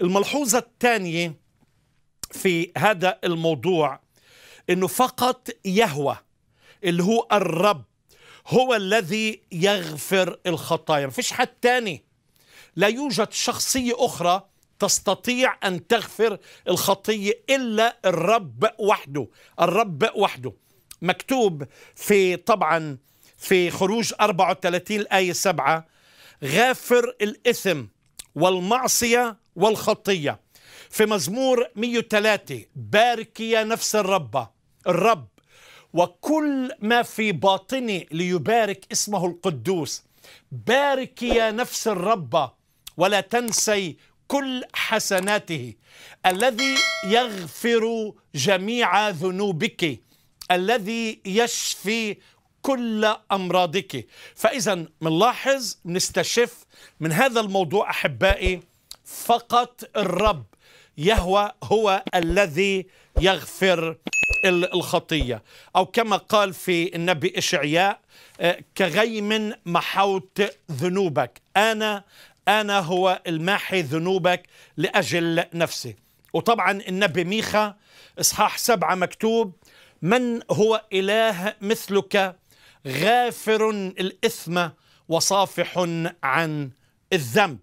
الملحوظة الثانية في هذا الموضوع إنه فقط يهوى اللي هو الرب هو الذي يغفر الخطايا. مفيش حد تاني. لا يوجد شخصية أخرى تستطيع أن تغفر الخطية إلا الرب وحده. الرب وحده. مكتوب في طبعا في خروج 34 الآية 7 غافر الإثم والمعصية والخطية. في مزمور 103 بارك يا نفس الرب. الرب وكل ما في باطني ليبارك اسمه القدوس. بارك يا نفس الرب ولا تنسي كل حسناته. الذي يغفر جميع ذنوبك. الذي يشفي كل أمراضك. فإذا بنلاحظ نستشف من هذا الموضوع أحبائي. فقط الرب يهوى هو الذي يغفر الخطية. أو كما قال في النبي إشعياء كغيم محوت ذنوبك. أنا أنا هو الماحي ذنوبك لأجل نفسي. وطبعا النبي ميخا إصحاح سبعة مكتوب من هو إله مثلك غافر الإثم وصافح عن الذنب.